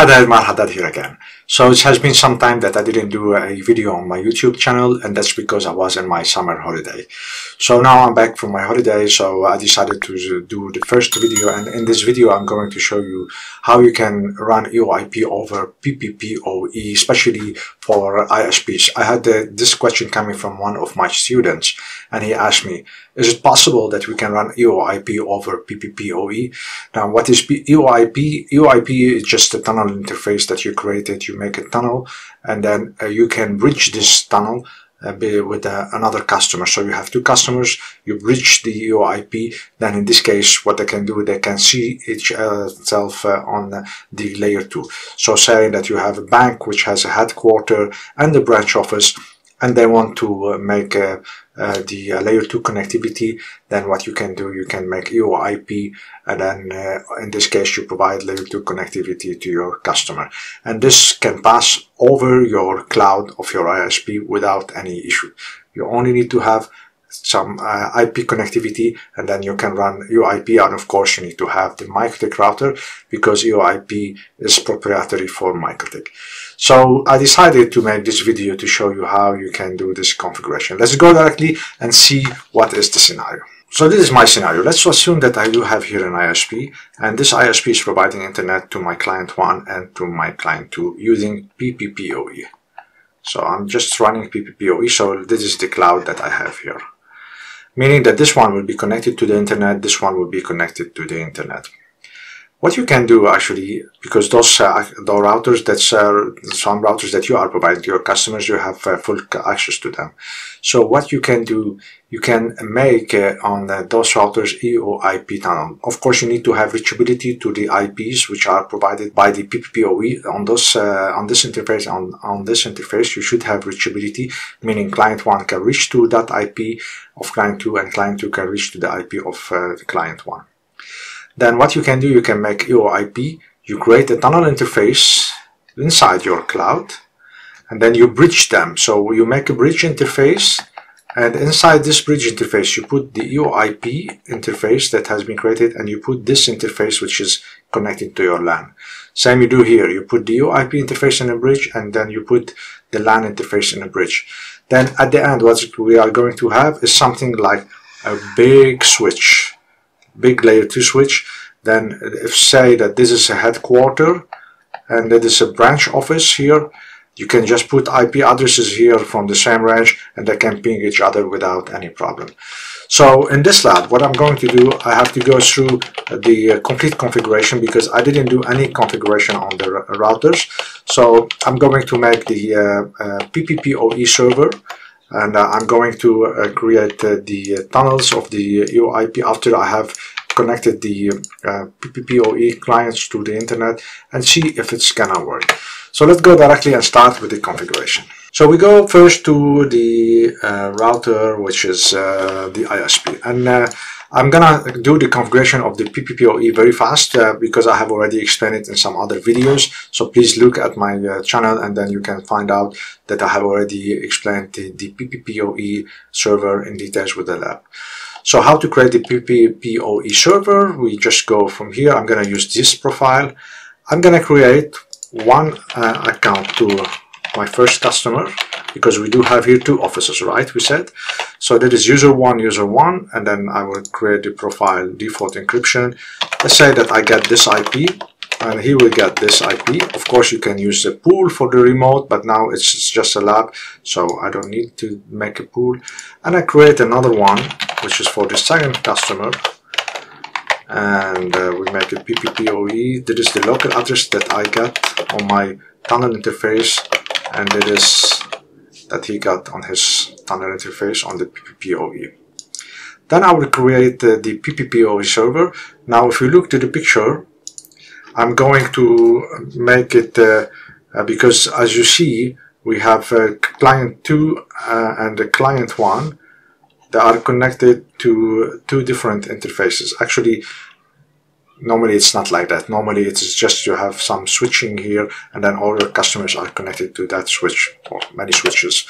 Hi there, Maher Haddad here again. So it has been some time that I didn't do a video on my YouTube channel and that's because I was in my summer holiday. So now I'm back from my holiday so I decided to do the first video and in this video I'm going to show you how you can run EOIP over PPPoE especially for ISPs. I had this question coming from one of my students and he asked me, is it possible that we can run EOIP over PPPoE? Now what is EOIP? EOIP is just a tunnel interface that you created. You make a tunnel and then uh, you can bridge this tunnel uh, with uh, another customer. So you have two customers, you bridge the EOIP, then in this case what they can do, they can see each itself uh, on the layer 2. So saying that you have a bank which has a headquarter and a branch office and they want to uh, make uh, uh, the layer 2 connectivity then what you can do you can make EOIP and then in this case you provide layer 2 connectivity to your customer. And this can pass over your cloud of your ISP without any issue. You only need to have some uh, IP connectivity and then you can run EOIP and of course you need to have the MikroTik router because EOIP is proprietary for MikroTik. So I decided to make this video to show you how you can do this configuration. Let's go directly and see what is the scenario. So this is my scenario. Let's assume that I do have here an ISP and this ISP is providing internet to my client 1 and to my client 2 using PPPoE. So I'm just running PPPoE, so this is the cloud that I have here meaning that this one will be connected to the internet, this one will be connected to the internet. What you can do actually, because those uh, the routers, that's uh, some routers that you are providing to your customers, you have uh, full access to them. So what you can do, you can make uh, on uh, those routers EOIP tunnel. Of course, you need to have reachability to the IPs which are provided by the PPPoE on those uh, on this interface. On on this interface, you should have reachability, meaning client one can reach to that IP of client two, and client two can reach to the IP of the client one. Then what you can do, you can make EOIP, you create a tunnel interface inside your cloud, and then you bridge them. So you make a bridge interface, and inside this bridge interface, you put the EOIP interface that has been created, and you put this interface which is connected to your LAN. Same you do here, you put the EOIP interface in a bridge, and then you put the LAN interface in a bridge. Then at the end, what we are going to have is something like a big switch big layer 2 switch then if say that this is a headquarter and that is a branch office here you can just put IP addresses here from the same range and they can ping each other without any problem. So in this lab, what I'm going to do, I have to go through the uh, complete configuration because I didn't do any configuration on the routers. So I'm going to make the uh, uh, PPPoE server and uh, I'm going to uh, create uh, the tunnels of the EOIP after I have connected the PPPoE clients to the internet and see if it's gonna work. So let's go directly and start with the configuration. So we go first to the uh, router, which is uh, the ISP. And uh, I'm gonna do the configuration of the PPPoE very fast uh, because I have already explained it in some other videos. So please look at my uh, channel and then you can find out that I have already explained the, the PPPoE server in details with the lab. So how to create the PPPoE server? We just go from here. I'm gonna use this profile. I'm gonna create one uh, account to my first customer because we do have here two offices, right? We said. So that is user one, user one, and then I will create the profile default encryption. Let's say that I get this IP and he will get this IP. Of course, you can use the pool for the remote, but now it's just a lab, so I don't need to make a pool. And I create another one, which is for the second customer. And uh, we make a PPPoE. That is the local address that I get on my tunnel interface, and it is that he got on his tunnel interface on the PPPoE. Then I will create uh, the PPPoE server. Now if you look to the picture, I'm going to make it, uh, uh, because as you see, we have uh, client 2 uh, and client 1 that are connected to two different interfaces. Actually, normally it's not like that. Normally it's just you have some switching here and then all your customers are connected to that switch or many switches.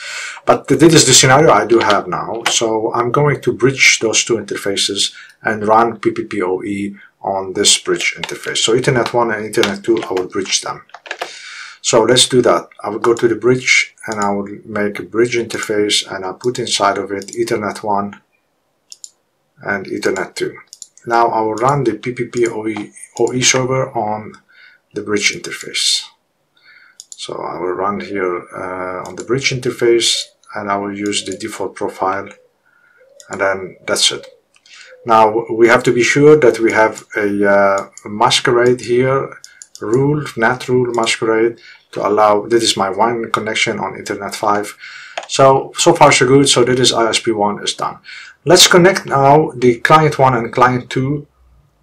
But this is the scenario I do have now. So I'm going to bridge those two interfaces and run PPPoE on this bridge interface. So Ethernet 1 and Ethernet 2, I will bridge them. So let's do that. I will go to the bridge and I will make a bridge interface and I'll put inside of it Ethernet 1 and Ethernet 2. Now I will run the PPP OE, OE server on the bridge interface. So I will run here uh, on the bridge interface and I will use the default profile and then that's it. Now we have to be sure that we have a uh, masquerade here, rule, NAT rule masquerade to allow, this is my WAN connection on Ethernet 5. So, so far so good, so this is ISP1 is done. Let's connect now the client 1 and client 2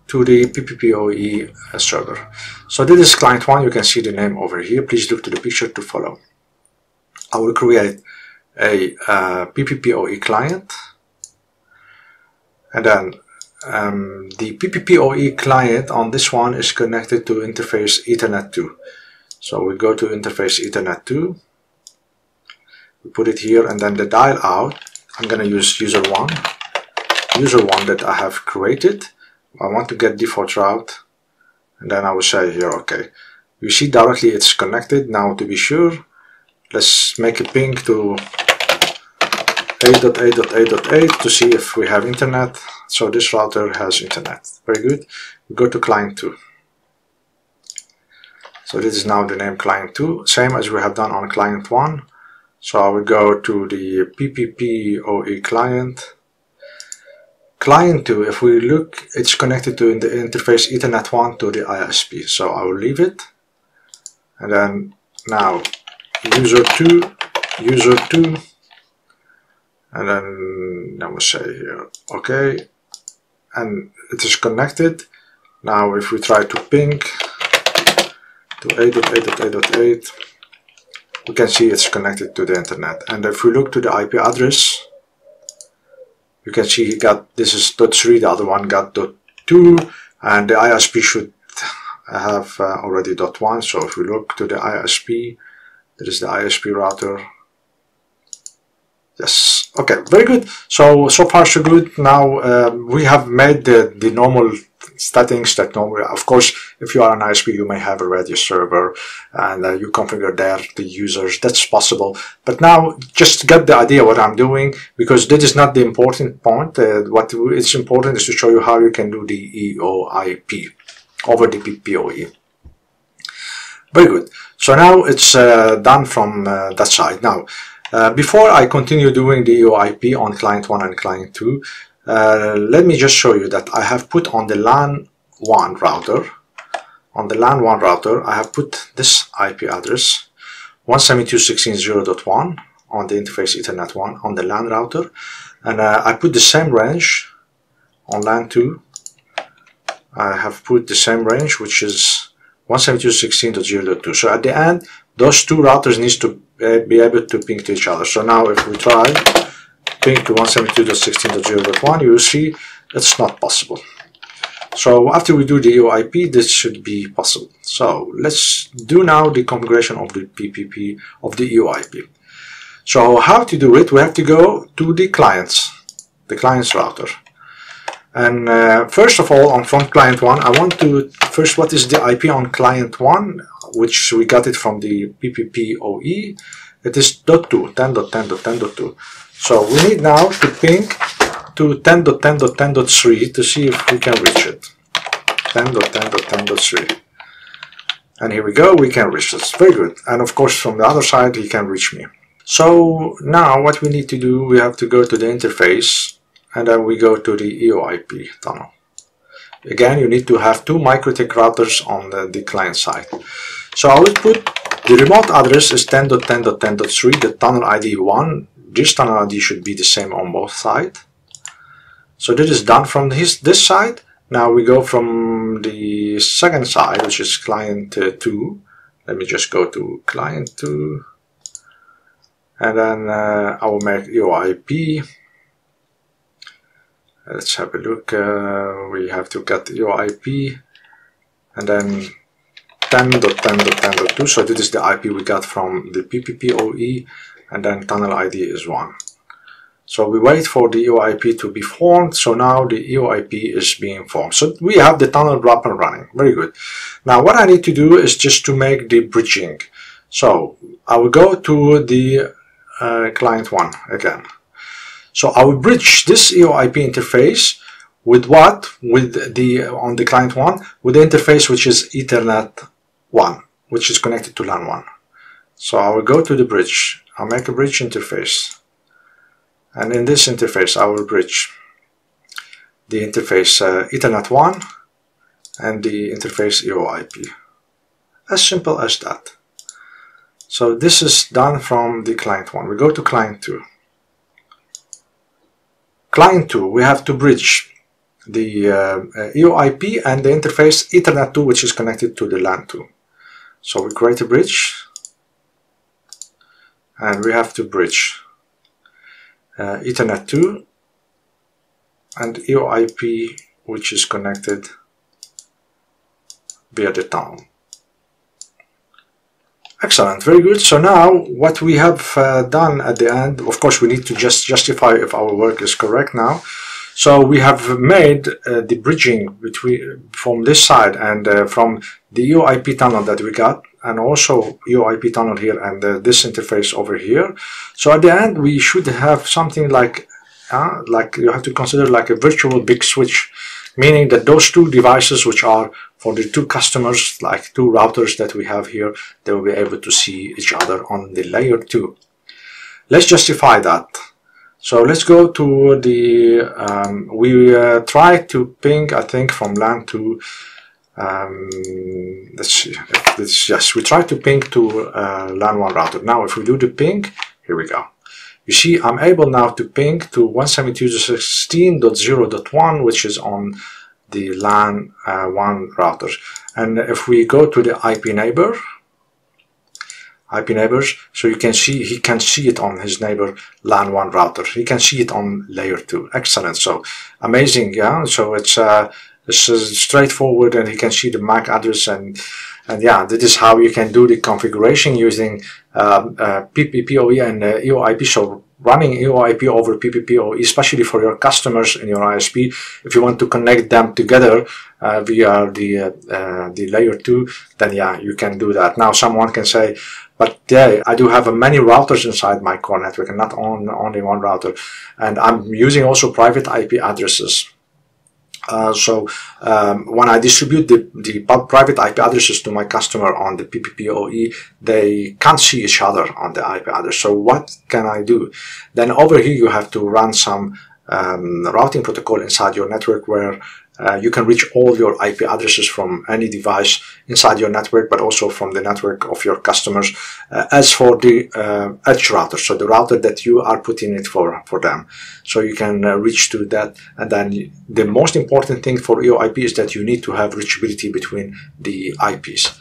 to the PPPoE uh, server. So this is client 1, you can see the name over here. Please look to the picture to follow. I will create a uh, PPPoE client and then um, the PPPoE client on this one is connected to interface Ethernet 2. So we go to interface Ethernet 2. We put it here and then the dial out. I'm going to use user 1. User 1 that I have created. I want to get default route. And then I will say here, okay. You see directly it's connected. Now to be sure, let's make a ping to 8.8.8.8 to see if we have internet. So this router has internet. Very good. We go to client 2. So this is now the name client 2, same as we have done on client 1. So I will go to the PPP OE client. Client 2, if we look, it's connected to in the interface Ethernet 1 to the ISP. So I will leave it. And then now user 2, user 2, and then let me say here okay and it is connected now if we try to ping to 8.8.8.8 we can see it's connected to the internet. And if we look to the IP address you can see he got this is dot 3 the other one got dot 2 and the ISP should have uh, already dot 1 so if we look to the ISP there is the ISP router. Yes. Okay. Very good. So so far so good. Now uh, we have made the the normal settings that normally, of course, if you are an ISP, you may have already a server and uh, you configure there the users. That's possible. But now just get the idea what I'm doing because that is not the important point. Uh, what is important is to show you how you can do the EOIP over the PPOE. Very good. So now it's uh, done from uh, that side. Now uh, before I continue doing the EOIP on client 1 and client 2, uh, let me just show you that I have put on the LAN 1 router, on the LAN 1 router, I have put this IP address 172.16.0.1 on the interface Ethernet 1 on the LAN router, and uh, I put the same range on LAN 2. I have put the same range, which is 172.16.0.2. So at the end, those two routers needs to eh, be able to ping to each other. So now if we try ping to 172.16.0.1, you will see it's not possible. So after we do the EOIP, this should be possible. So let's do now the configuration of the PPP of the EOIP. So how to do it? We have to go to the clients, the clients router. And uh, first of all, on front client 1, I want to, first what is the IP on client 1? which we got it from the PPPoE. It is .2, 10.10.10.2. So we need now to ping to 10.10.10.3 to see if we can reach it. 10.10.10.3. And here we go, we can reach this. Very good. And of course, from the other side, he can reach me. So now what we need to do, we have to go to the interface and then we go to the EOIP tunnel. Again, you need to have two MikroTik routers on the, the client side. So I will put the remote address is 10.10.10.3, the tunnel ID 1. This tunnel ID should be the same on both sides. So this is done from his, this side. Now we go from the second side, which is client uh, 2. Let me just go to client 2. And then uh, I will make EOIP. Let's have a look. Uh, we have to get EOIP. And then 10.10.10.2 so this is the IP we got from the PPPoE and then tunnel ID is 1 so we wait for the EOIP to be formed so now the EOIP is being formed so we have the tunnel up and running very good now what I need to do is just to make the bridging So I will go to the uh, client one again. So I will bridge this EOIP interface with what? With the on the client one with the interface which is Ethernet one, which is connected to LAN one. So I will go to the bridge. I'll make a bridge interface. And in this interface, I will bridge the interface uh, Ethernet 1 and the interface EOIP. As simple as that. So this is done from the client 1. We go to client 2. Client 2, we have to bridge the uh, EOIP and the interface Ethernet 2 which is connected to the LAN 2. So we create a bridge and we have to bridge uh, Ethernet 2 and EOIP which is connected via the tunnel. Excellent, very good. So now what we have uh, done at the end, of course we need to just justify if our work is correct now. So we have made uh, the bridging between from this side and uh, from the EOIP tunnel that we got and also EOIP tunnel here and uh, this interface over here. So at the end we should have something like uh, like you have to consider like a virtual big switch meaning that those two devices which are for the two customers like two routers that we have here they will be able to see each other on the layer 2 let's justify that. So let's go to the um, we uh, try to ping I think from LAN to um, let's see let's, yes we try to ping to uh, LAN 1 router. Now if we do the ping here we go you see I'm able now to ping to 172.16.0.1 which is on the LAN uh, 1 router. And if we go to the IP neighbor IP neighbors so you can see he can see it on his neighbor LAN 1 router. He can see it on layer 2 excellent. So amazing yeah? So it's uh, it's straightforward and he can see the MAC address and and yeah this is how you can do the configuration using um, uh, PPPoE and uh, EOIP so running EOIP over PPPoE especially for your customers in your ISP if you want to connect them together uh, via the uh, uh, the layer 2 then yeah you can do that now someone can say but yeah, I do have many routers inside my core network and not on, only one router. And I'm using also private IP addresses. Uh, so um, when I distribute the, the private IP addresses to my customer on the PPPoE, they can't see each other on the IP address. So what can I do? Then over here you have to run some um, routing protocol inside your network where uh, you can reach all your IP addresses from any device inside your network, but also from the network of your customers. Uh, as for the uh, edge router, so the router that you are putting it for for them, so you can uh, reach to that. And then the most important thing for EOIP is that you need to have reachability between the IPs.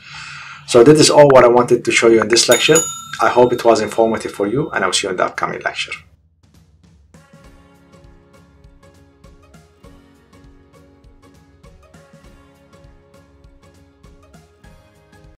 So that is all what I wanted to show you in this lecture. I hope it was informative for you, and I'll see you in the upcoming lecture.